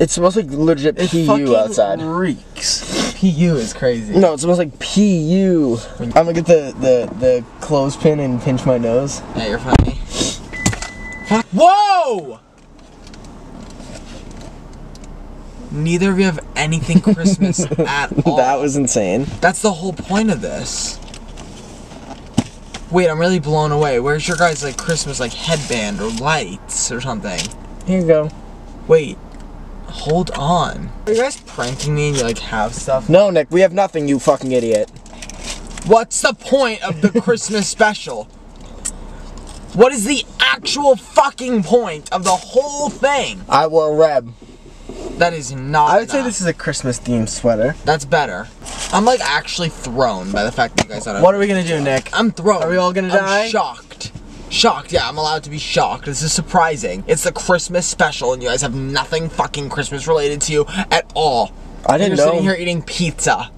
It smells like legit It PU outside. reeks. PU is crazy. No, it smells like PU. I'm gonna get the, the, the clothespin and pinch my nose. Yeah, you're funny. Whoa! Neither of you have anything Christmas at all. That was insane. That's the whole point of this. Wait, I'm really blown away. Where's your guys' like Christmas like headband or lights or something? Here you go. Wait, hold on. Are you guys pranking me and you like have stuff? No, Nick, we have nothing, you fucking idiot. What's the point of the Christmas special? What is the actual fucking point of the whole thing? I wore red. That is not. I would say this is a Christmas themed sweater. That's better. I'm like actually thrown by the fact that you guys. What are we gonna do, Nick? I'm thrown. Are we all gonna I'm die? shocked. Shocked. Yeah, I'm allowed to be shocked. This is surprising. It's the Christmas special, and you guys have nothing fucking Christmas related to you at all. I didn't know. You're know. sitting here eating pizza.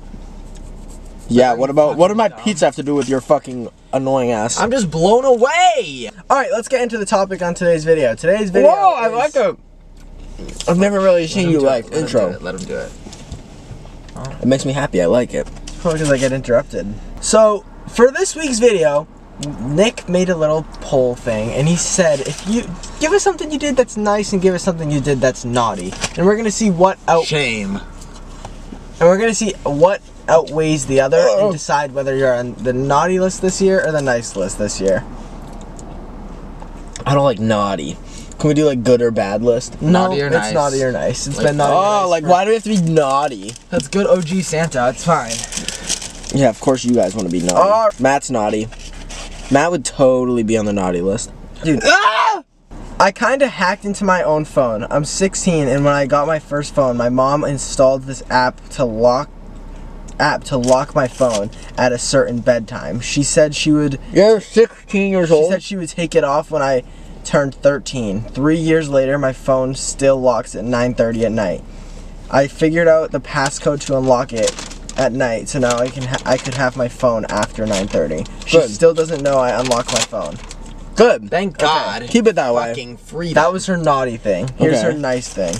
Yeah, what about what did my pizza have to do with your fucking annoying ass? I'm just blown away. All right, let's get into the topic on today's video. Today's video. Whoa, I like it. I've never really seen you like it. Let him intro. do it. Let him do it. It makes me happy. I like it. Probably because I get interrupted. So, for this week's video, Nick made a little poll thing, and he said, if you give us something you did that's nice and give us something you did that's naughty, and we're gonna see what out, Shame. and we're gonna see what outweighs the other, Oh. and decide whether you're on the naughty list this year or the nice list this year. I don't like naughty. Can we do like good or bad list? Naughty or it's nice? naughty or nice. It's Like- been naughty. or Oh, nice like for- why do we have to be naughty? That's good. OG Santa. It's fine. Yeah, of course you guys want to be naughty. Oh. Matt's naughty. Matt would totally be on the naughty list. Dude. Ah! I kind of hacked into my own phone. I'm 16, and when I got my first phone, my mom installed this app to lock app to lock my phone at a certain bedtime. She said she would You're 16 years she old. She said she would take it off when I turned 13. 3 years later, my phone still locks at 9:30 at night. I figured out the passcode to unlock it at night, so now I can ha- I could have my phone after 9:30. She Good. still doesn't know I unlocked my phone. Good. Thank God. Keep it that way. Fucking freedom. That was her naughty thing. Here's Okay. her nice thing.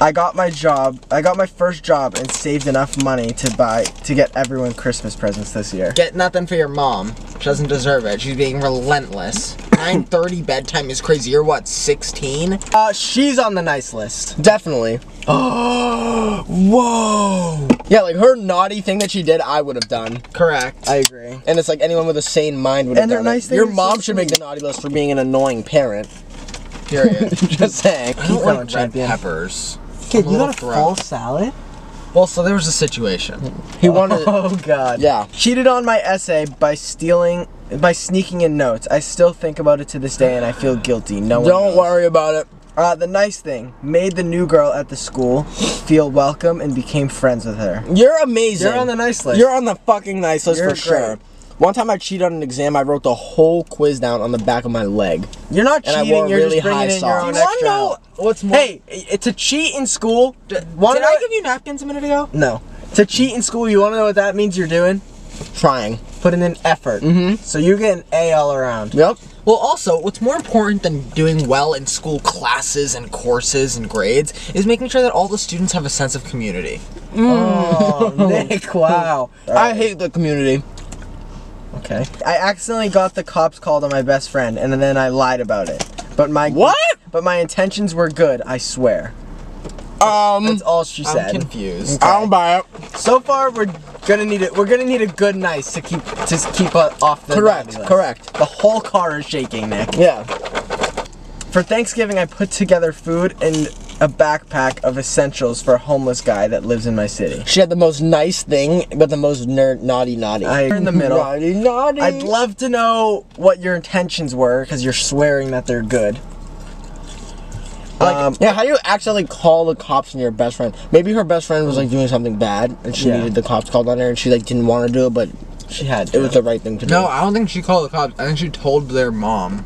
I got my job. I got my first job and saved enough money to buy to get everyone Christmas presents this year. Get nothing for your mom. She doesn't deserve it. She's being relentless. 9:30 bedtime is crazy. You're what? 16? Uh, she's on the nice list. Definitely. Oh, whoa. Yeah, like her naughty thing that she did, I would have done. Correct. I agree. And it's like anyone with a sane mind would have done. And her done nice it. thing Your mom so should make the naughty list for being an annoying parent. Period. Just saying. I don't going, like red champion. peppers. Kid, I'm you a got a little full salad? Well, so there was a situation. He wanted. Oh god. Yeah. Cheated on my essay by stealing by sneaking in notes. I still think about it to this day and I feel guilty. No Don't knows. worry about it. Uh, the nice thing made the new girl at the school feel welcome and became friends with her. You're amazing. You're on the nice list. You're on the fucking nice list You're for sure. One time I cheated on an exam, I wrote the whole quiz down on the back of my leg. You're not And I cheating. wore You're really just bringing high in your socks. own You wanna extra. know what's more? Hey, i- to cheat in school. D- wanna did know I give you napkins a minute ago? No. To cheat in school, you want to know what that means? You're doing Trying. putting in effort. Mhm. So you get an A all around. Yep. Well, also, what's more important than doing well in school classes and courses and grades is making sure that all the students have a sense of community. Mm. Oh, Nick! Wow. I hate the community. Okay. I accidentally got the cops called on my best friend, and then I lied about it. But my What? But my intentions were good. I swear. Um, That's all she I'm said. confused. I don't buy it. So far, we're gonna need it. We're gonna need a good nice to keep to keep uh, off the Correct, list. correct. The whole car is shaking, Nick. Yeah. For Thanksgiving, I put together food and a backpack of essentials for a homeless guy that lives in my city. She had the most nice thing, but the most ner- naughty naughty. I in the middle. Naughty naughty. I'd love to know what your intentions were because you're swearing that they're good. Like, Um, yeah, how do you accidentally call the cops on your best friend? Maybe her best friend was like doing something bad, and she Yeah. needed the cops called on her, and she like didn't want to do it, but She had. it To. was the right thing to do. No, I don't think she called the cops. I think she told their mom.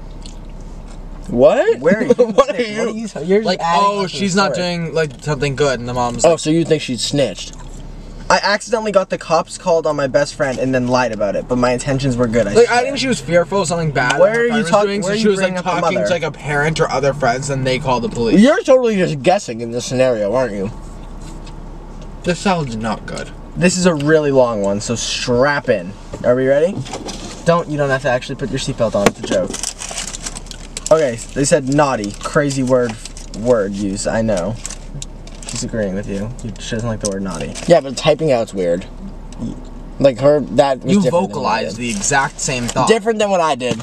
What? Where are you? what are you? what are you? You're Like, oh, up to the she's not story. doing like something good, and the mom's Oh, like, so you think she snitched? I accidentally got the cops called on my best friend and then lied about it, but my intentions were good. I Like I think she was fearful of something bad. Where are you talking? so she was like bringing up the talking to like a parent or other friends, and they called the police. You're totally just guessing in this scenario, aren't you? This sounds not good. This is a really long one, so strap in. Are we ready? Don't you don't have to actually put your seatbelt on. It's a joke. Okay, they said naughty, crazy word word use. I know. She's agreeing with you. She doesn't like the word naughty. Yeah, but typing out's weird. Like her, that was You different than what I vocalized did. the exact same thought. different than what I did.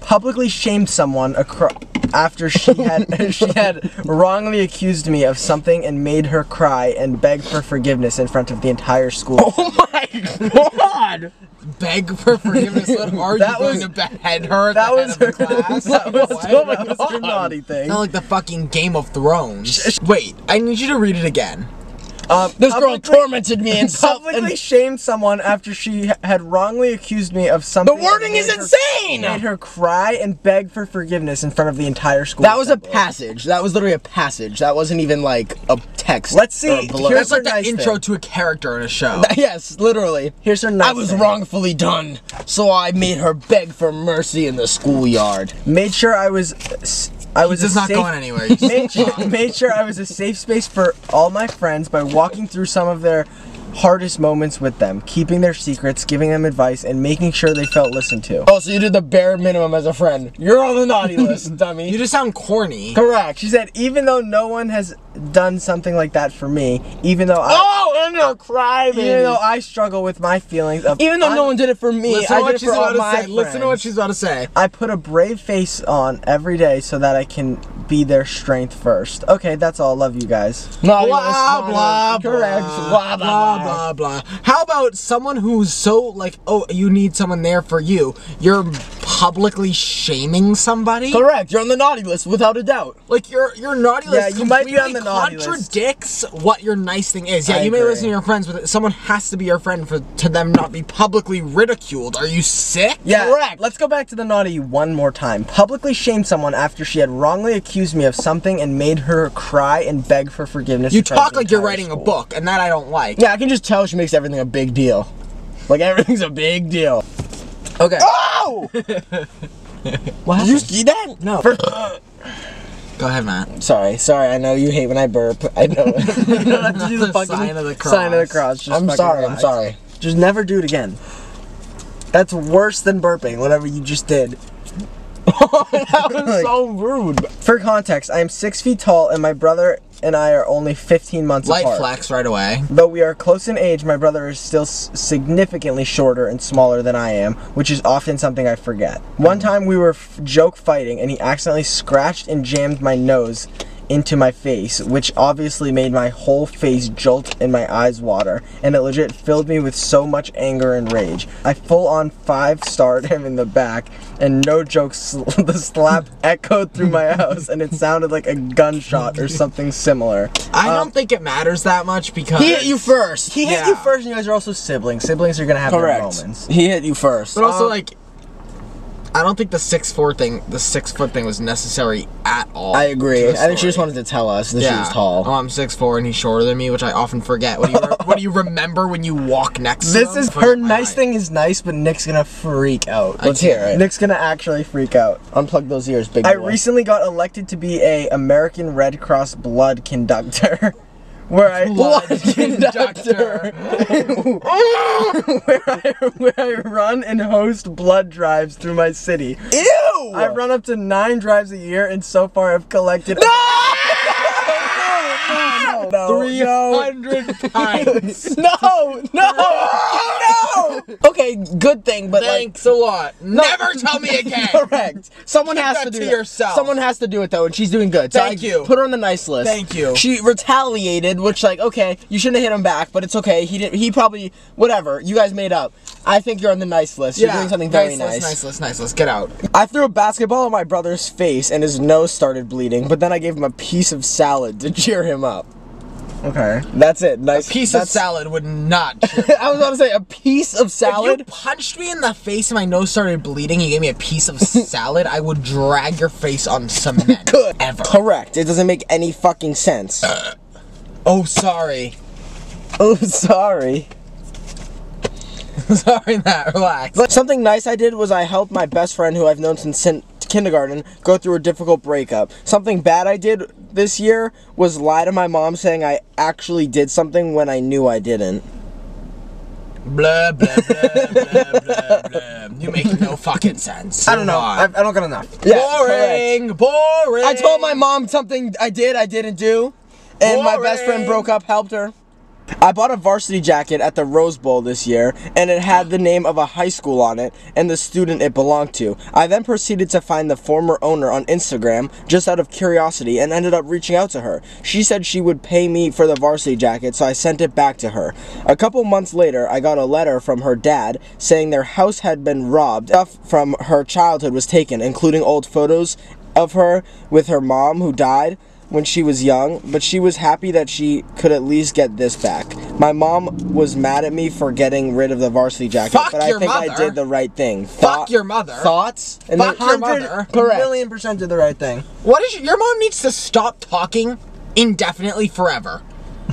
Publicly shamed someone acro- after she had she had wrongly accused me of something and made her cry and beg for forgiveness in front of the entire school. Oh my god! Beg for forgiveness. What are That you going was- to behead her that was head of the her- class? that was, What? oh my that was her naughty thing. Not like the fucking Game of Thrones. Wait, I need you to read it again. Um, This girl tormented me and publicly And shamed someone after she had wrongly accused me of something. the wording is her- insane. Made her cry and beg for forgiveness in front of the entire school. That was a passage. That was literally a passage. That wasn't even like a text. Let's see. or a blurb. Here's That's like the nice intro thing. to a character in a show. yes, literally. Here's her nice I was thing. wrongfully done, so I made her beg for mercy in the schoolyard. Made sure I was. I was just not safe, going anywhere. made, sure, made sure I was a safe space for all my friends by walking through some of their hardest moments with them, keeping their secrets, giving them advice, and making sure they felt listened to. Oh, so you did the bare minimum as a friend. You're on the naughty list, dummy. You just sound corny. Correct. She said, even though no one has done something like that for me, even though I, Oh, and a cry, baby. even though I struggle with my feelings of, Even though no I'm- one did it for me, Listen I to did what she's for about to my say. Listen to what she's about to say. I put a brave face on every day so that I can be their strength first. Okay, that's all. Love you guys. Naughty Blah, list, blah, blah. Correct. Blah, blah, blah. blah, blah. How about someone who's so like, oh, you need someone there for you? You're publicly shaming somebody. Correct. You're on the naughty list without a doubt. Like your your naughty Yeah, list you might be on the naughty list. Contradicts what your nice thing is. Yeah, I you may listen to your friends, but someone has to be your friend for to them not be publicly ridiculed. Are you sick? Yeah, Correct. Let's go back to the naughty one more time. Publicly shame someone after she had wrongly accused me of something and made her cry and beg for forgiveness. You in front of talk like you're writing a book, and that I don't like. Yeah, I can just tell she makes everything a big deal. Like everything's a big deal. Okay. Oh! What Did you see that? No. Go ahead, Matt. Sorry, sorry. I know you hate when I burp. I know. you don't have to do the, The fucking sign of the sign of the cross. cross. Just I'm sorry. I'm sorry. Just never do it again. That's worse than burping. Whatever you just did. that was so rude. For context, I am six feet tall, and my brother and I are only 15 months Light apart. flex right away. Though we are close in age, my brother is still significantly shorter and smaller than I am, which is often something I forget. One mm. time we were f- joke fighting, and he accidentally scratched and jammed my nose into my face, which obviously made my whole face jolt and my eyes water, and it legit filled me with so much anger and rage. I full on five starred him in the back, and no joke, sl- the slap echoed through my house, and it sounded like a gunshot or something similar. I Um, don't think it matters that much because He hit you first. He hit you first, and you guys are also siblings. Siblings are gonna have their moments. He hit you first. But also, Um, like, I don't think the six four thing, the six foot thing, was necessary at all. I agree. I think she just wanted to tell us that she was tall. Oh, I'm six four and he's shorter than me, which I often forget. What do you re- What do you remember when you walk next to This is her nice height. thing is nice, but Nick's gonna freak out. Let's hear it. Nick's gonna actually freak out. Unplug those ears, big I boy. recently got elected to be a American Red Cross blood conductor. Where I Blood conductor. where I where I run and host blood drives through my city. Ew! I run up to nine drives a year, and so far I've collected. no, no, no, Three no. hundred times. no, no, no. Okay, good thing, but like. Thanks a lot. Never tell me again. Correct. Someone Keep has to do to that. yourself. Someone has to do it though, and she's doing good. So Thank I you. Put her on the nice list. Thank you. She retaliated, which like okay, you shouldn't have hit him back, but it's okay. He did. He probably whatever. You guys made up. I think you're on the nice list. You're doing something very nice. nice. list. Nice, list, nice. Let's get out. I threw a basketball at my brother's face, and his nose started bleeding. But then I gave him a piece of salad to cheer him up. Okay. That's it. Nice Piece of salad would not. I was about to say a piece of salad. If salad. you punched me in the face and my nose started bleeding, you gave me a piece of salad, I would drag your face on cement. Good. Ever. Correct. It doesn't make any fucking sense. Uh, oh, sorry. Oh, sorry. Sorry, Matt. Relax. But something nice I did was I helped my best friend who I've known since sin- kindergarten go through a difficult breakup. Something bad I did this year was lie to my mom saying I actually did something when I knew I didn't. Blah blah blah blah blah blah. You make no fucking sense. I don't know. I, I don't got enough. Yeah, boring, boring. I told my mom something I did, I didn't do, and my best friend broke up, helped her. I bought a varsity jacket at the Rose Bowl this year, and it had the name of a high school on it and the student it belonged to. I then proceeded to find the former owner on Instagram just out of curiosity and ended up reaching out to her. She said she would pay me for the varsity jacket, so I sent it back to her. A couple months later, I got a letter from her dad saying their house had been robbed. Stuff from her childhood was taken, including old photos of her with her mom who died when she was young, but she was happy that she could at least get this back. My mom was mad at me for getting rid of the varsity jacket, Fuck but I think I did the right thing. Fuck your mother. Thoughts? And Fuck your mother. Correct. million percent did the right thing. What is your, your mom needs to stop talking indefinitely forever.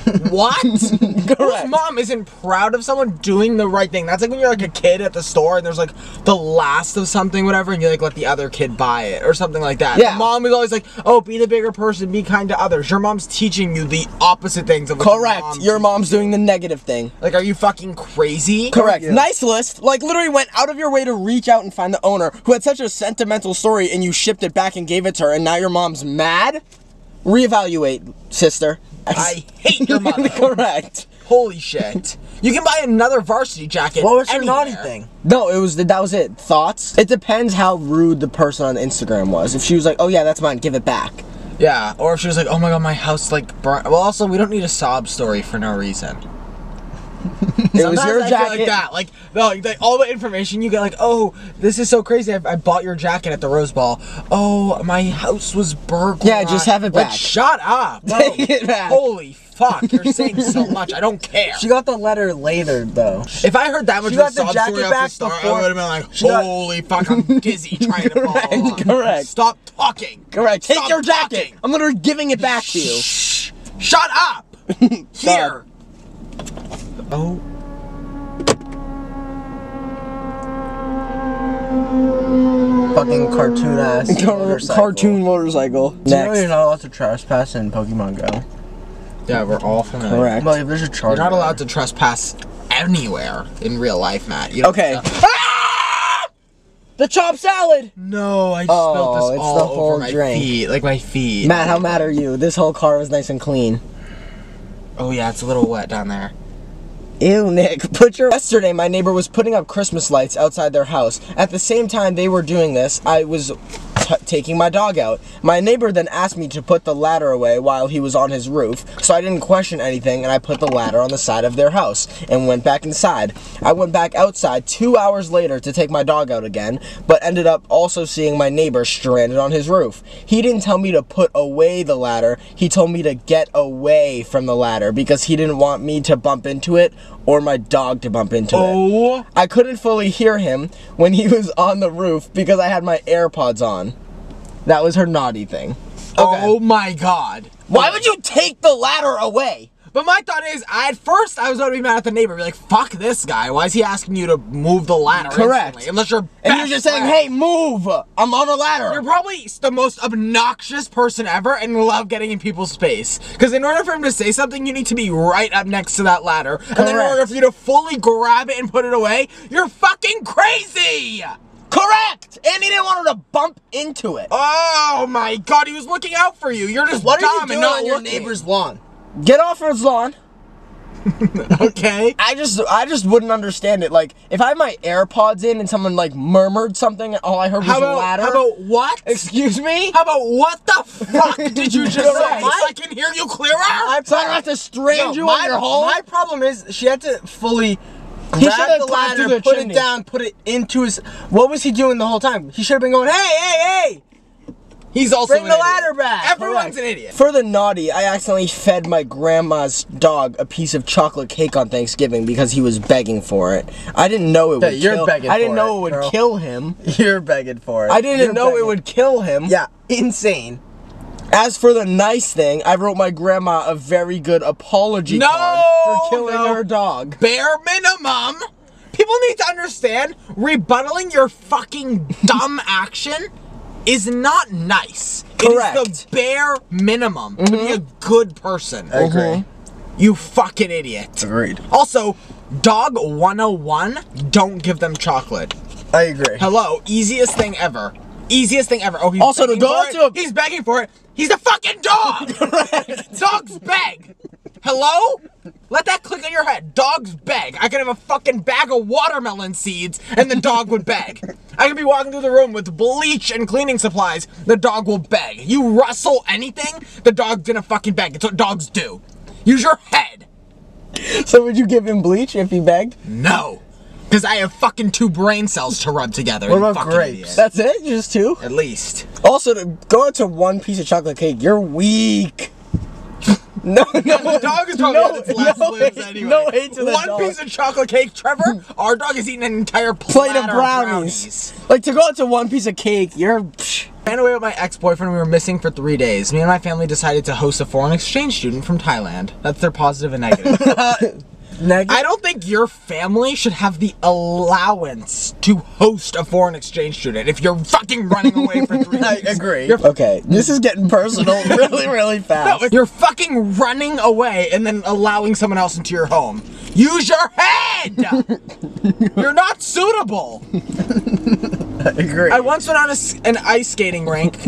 What? Whose mom isn't proud of someone doing the right thing? That's like when you're like a kid at the store and there's like the last of something, whatever, and you like let the other kid buy it or something like that. Yeah. The mom is always like, "Oh, be the bigger person, be kind to others." Your mom's teaching you the opposite things of what your Correct. mom Your mom's doing the negative thing. Like, are you fucking crazy? Correct. Yeah. Nice list. Like literally went out of your way to reach out and find the owner who had such a sentimental story and you shipped it back and gave it to her and now your mom's mad? Reevaluate, sister. I hate your mother. Correct. Holy shit. You can buy another varsity jacket. What was anywhere. naughty thing? No, it was that was it. Thoughts? It depends how rude the person on Instagram was. If she was like, "Oh yeah, that's mine, give it back." Yeah, or if she was like, "Oh my god, my house like burnt." Well, also we don't need a sob story for no reason. It was your I jacket. like that. Like, no, like, all the information you get, like, "Oh, this is so crazy. I, I bought your jacket at the Rose Bowl. Oh, my house was burglarized." Yeah, just have it Like, back. shut up. Take it back. Holy fuck, you're saying so much. I don't care. She got the letter later though. if I heard that much She of a got the jacket back the start, I would have been like, "Holy fuck, I'm dizzy trying to follow Correct, correct. Stop talking. Correct. Take Stop your jacket. talking. I'm literally giving it back to you. Shh. Shut up. Here. Oh. Fucking cartoon ass. motorcycle. Cartoon motorcycle. Do you know you're not allowed to trespass in Pokemon Go? Yeah, we're all familiar. Correct. Well, if there's a charge. You're not allowed to trespass anywhere in real life, Matt. You don't- Okay. Ah! The chopped salad. No, I Oh, spilled this it's all the over whole my drink. feet, like my feet. Matt, how mad are you? This whole car was nice and clean. Oh yeah, it's a little wet down there. Ew, Nick. Put your. Yesterday, my neighbor was putting up Christmas lights outside their house. At the same time they were doing this, I was taking my dog out. My neighbor then asked me to put the ladder away while he was on his roof, so I didn't question anything and I put the ladder on the side of their house and went back inside. I went back outside two hours later to take my dog out again, but ended up also seeing my neighbor stranded on his roof. He didn't tell me to put away the ladder, he told me to get away from the ladder because he didn't want me to bump into it or my dog to bump into it. Oh. I couldn't fully hear him when he was on the roof because I had my AirPods on. That was her naughty thing. Oh my god. Why would you take the ladder away? But my thought is, I, at first I was going to be mad at the neighbor, be like, "Fuck this guy! Why is he asking you to move the ladder?" Correct. instantly? Unless you're And you're just saying, hey, move! I'm on a ladder. You're probably the most obnoxious person ever and love getting in people's space. Because in order for him to say something, you need to be right up next to that ladder. And then in order for you to fully grab it and put it away, you're fucking crazy! Correct! And he didn't want her to bump into it. Oh my god, he was looking out for you. You're just What are you doing and not on your looking. neighbor's lawn? Get off his lawn. Okay. I just I just wouldn't understand it. Like, if I had my AirPods in and someone like murmured something, all I heard was How about, ladder. how about what? Excuse me? How about what the fuck did you just say? So I can hear you clearer? so I don't have to strand you on your hole? My problem is she had to fully He grab the ladder, the put chimney. it down, put it into his. What was he doing the whole time? He should have been going, hey, hey, hey! He's also Bring the idiot. ladder back. Everyone's an idiot. For the naughty, I accidentally fed my grandma's dog a piece of chocolate cake on Thanksgiving because he was begging for it. I didn't know it would you're kill. begging I didn't know it, it would girl. kill him. You're begging for it. I didn't You're know it would kill him. Yeah, insane. As for the nice thing, I wrote my grandma a very good apology No, card for killing no. her dog. Bare minimum. People need to understand rebuttaling your fucking dumb action is not nice. It Correct. Mm-hmm. the bare minimum to be a good person. I agree. You fucking idiot. Agreed. Also, dog 101, don't give them chocolate. I agree. Hello, easiest thing ever. Easiest thing ever. Oh, he's Also, the begging dog for it. He's begging for it. He's a fucking dog. Dogs beg. Hello? Let that click in your head. Dogs beg. I could have a fucking bag of watermelon seeds and the dog would beg. I could be walking through the room with bleach and cleaning supplies. The dog will beg. You rustle anything, the dog's gonna fucking beg. It's what dogs do. Use your head. So would you give him bleach if he begged? No. Because I have fucking two brain cells to rub together. What about grapes? idiot. That's it? Just two? At least. Also, to go into one piece of chocolate cake, you're weak. No, no, The dog is probably no, its last no anyway. No hate to the One dog. piece of chocolate cake, Trevor. Our dog is eating an entire plate of platter brownies. Like to go into one piece of cake, you're. psh. Ran away with my ex-boyfriend. We were missing for three days. Me and my family decided to host a foreign exchange student from Thailand. That's their positive and negative. Negative. I don't think your family should have the allowance to host a foreign exchange student if you're fucking running away for three I days. agree. You're Okay, this is getting personal really, really fast. No, you're fucking running away and then allowing someone else into your home. Use your head! you're not suitable. I agree. I once went on a s an ice skating rink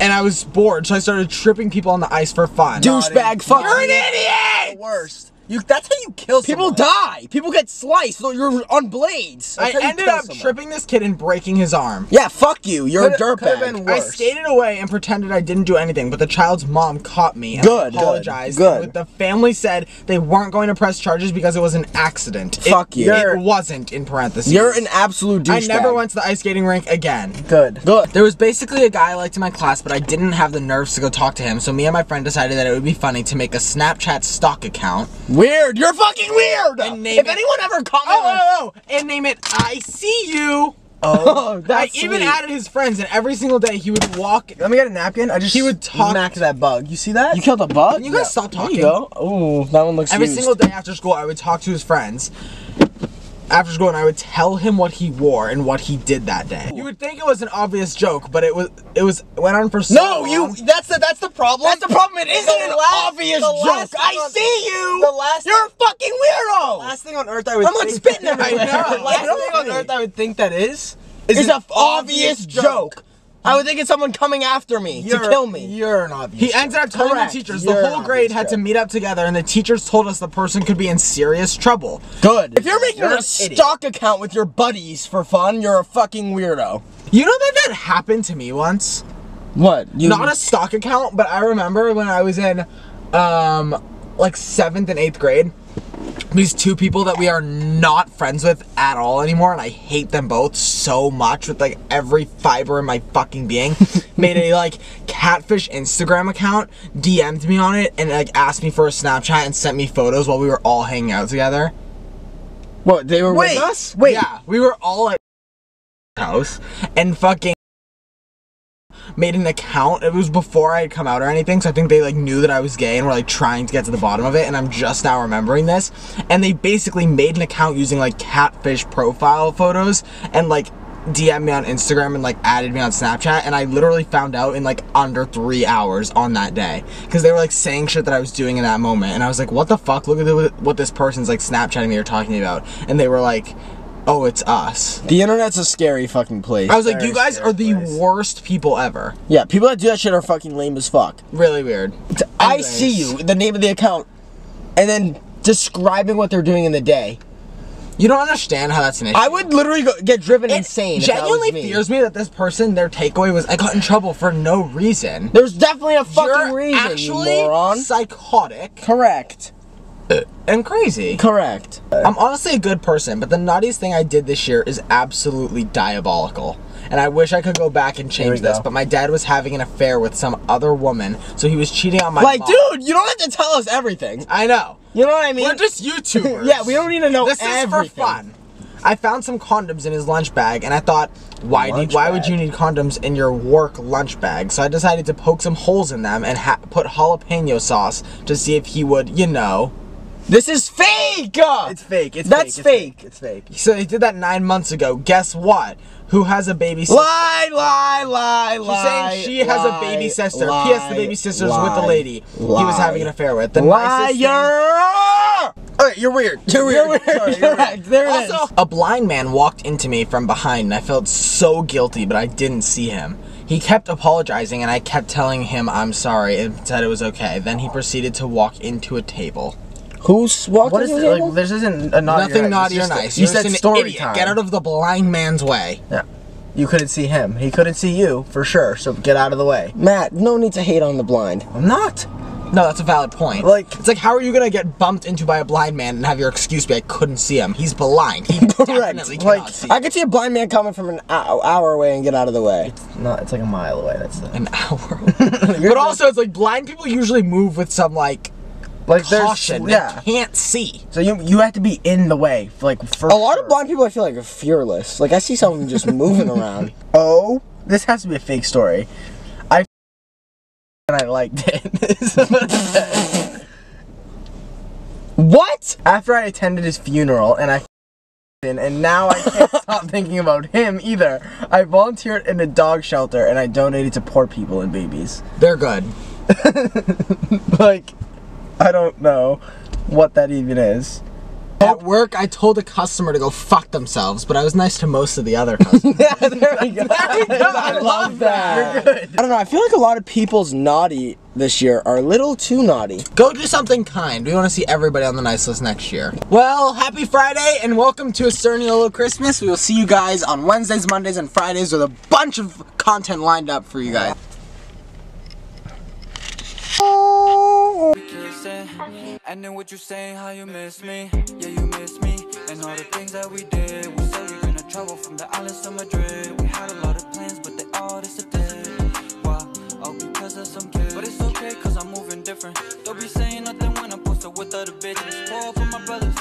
and I was bored, so I started tripping people on the ice for fun. Douchebag, fuck. You're an the idiot! worst. You. That's how you kill People someone. die. People get sliced. So you're on blades. I how you ended up someone. tripping this kid and breaking his arm. Yeah, fuck you. You're Could've- a dirtbag. I skated away and pretended I didn't do anything, but the child's mom caught me and Good, good, apologized. good. And The family said they weren't going to press charges because it was an accident. It- Fuck you. It wasn't in parentheses. You're an absolute douchebag. I never went to the ice skating rink again. Good. Good. There was basically a guy I liked in my class, but I didn't have the nerves to go talk to him, so me and my friend decided that it would be funny to make a Snapchat stalk account. Weird. You're fucking weird. And name if it- anyone ever Oh, commented, oh, oh! And name it I See You! oh, I that's even sweet. added his friends, and every single day he would walk. Let me get a napkin. I just He would talk- smack that bug. You see that? You killed a bug. Can you guys stop There talking? you go. Ooh, that one looks. Every used. single day after school, I would talk to his friends after school, and I would tell him what he wore and what he did that day. You would think it was an obvious joke, but it was. It was it went on for so No, long. you. That's the that's the problem. That's the problem. It isn't The an last- obvious joke. I on- see you. the last- You're a fucking weirdo. Last thing on earth I would I'm like think spitting everywhere. the last thing on earth I would think that is is It's an an obvious joke. I would think it's someone coming after me to You're- kill me. You're an obvious. He ended up telling Correct. the teachers You're the whole grade had to meet up together, and the teachers told us the person could be in serious trouble. Good. If you're making You're a stalk account with your buddies for fun, you're a fucking weirdo. You know that that happened to me once. What? You Not a stalk account, but I remember when I was in, um, like seventh and eighth grade. These two people that we are not friends with at all anymore, and I hate them both so much with like every fiber in my fucking being. made a like catfish Instagram account, DM'd me on it, and like asked me for a Snapchat and sent me photos while we were all hanging out together. What? They were Wait, with us? wait. Yeah, we were all at house and fucking made an account. It was before I had come out or anything, so I think they like knew that I was gay and were like trying to get to the bottom of it. And I'm just now remembering this. And they basically made an account using like catfish profile photos and like DM me on Instagram and like added me on Snapchat. And I literally found out in like under three hours on that day because they were like saying shit that I was doing in that moment. And I was like, what the fuck? Look at the, what this person's like Snapchatting me or talking about. And they were like, oh, it's us. The internet's a scary fucking place. I was like, Very you guys scary are the place. worst people ever. yeah, people that do that shit are fucking lame as fuck. Really weird. I Anyways. see you, the name of the account, and then describing what they're doing in the day. You don't understand how that's an issue. I would literally go, get driven It insane. if that genuinely was me. fears me that this person, their takeaway was, I got in trouble for no reason. There's definitely a fucking You're reason, actually you moron. psychotic Correct. And crazy. Correct. I'm honestly a good person, but the naughtiest thing I did this year is absolutely diabolical. And I wish I could go back and change this, go. but my dad was having an affair with some other woman, so he was cheating on my Like, mom. dude, you don't have to tell us everything. I know. You know what I mean? We're just YouTubers. Yeah, we don't need to know This everything. is for fun. I found some condoms in his lunch bag, and I thought, why Lunch need, why would you need condoms in your work lunch bag? So I decided to poke some holes in them and ha- put jalapeno sauce to see if he would, you know. This is fake. It's fake. It's That's fake. fake. It's fake. So he did that nine months ago. Guess what? Who has a baby sister? Lie, lie, lie, She's lie. saying she has a baby sister. lie, P.S. The baby sister's with the lie, lady he was having an affair with. The Liar! Alright, you're weird. You're weird. You're weird. Sorry, you're weird. Correct. There it is. Also, a blind man walked into me from behind, and I felt so guilty, but I didn't see him. He kept apologizing, and I kept telling him I'm sorry and said it was okay. Then he proceeded to walk into a table. Who's walking What is to it? the? Like, this isn't a naughty or Nothing nice. naughty or It's just a- nice. You You're said an story idiot. time. Get out of the blind man's way. Yeah. You couldn't see him. He couldn't see you for sure. So get out of the way. Matt, no need to hate on the blind. I'm not. No, that's a valid point. Like- it's like how are you gonna get bumped into by a blind man and have your excuse be I couldn't see him? He's blind. He definitely cannot Like, see. I could see a blind man coming from an hour away and get out of the way. It's not. it's like a mile away. That's the. an hour. but also, it's like blind people usually move with some like Like there's caution. yeah. They can't see. So you you have to be in the way, like for A lot sure. of blind people I feel like are fearless. Like I see some of them just moving around. Oh, this has to be a fake story. I and I liked it. What? After I attended his funeral and I and now I can't stop thinking about him either. I volunteered in a dog shelter and I donated to poor people and babies. They're good. Like, I don't know what that even is. At work, I told a customer to go fuck themselves, but I was nice to most of the other customers. Yeah, there we go. I love that. I don't know. I feel like a lot of people's naughty this year are a little too naughty. go do something kind. We want to see everybody on the nice list next year. Well, happy Friday and welcome to a Sturniolo Christmas. We will see you guys on Wednesdays, Mondays, and Fridays with a bunch of content lined up for you guys. And then what you saying, how you miss me. Yeah, you miss me. And all the things that we did. We said we're gonna travel from the islands to Madrid. We had a lot of plans, but they all disappeared. Why? All because of some kids. But it's okay, cause I'm moving different. Don't be saying nothing when I'm posted with other bitches. Pour for my brothers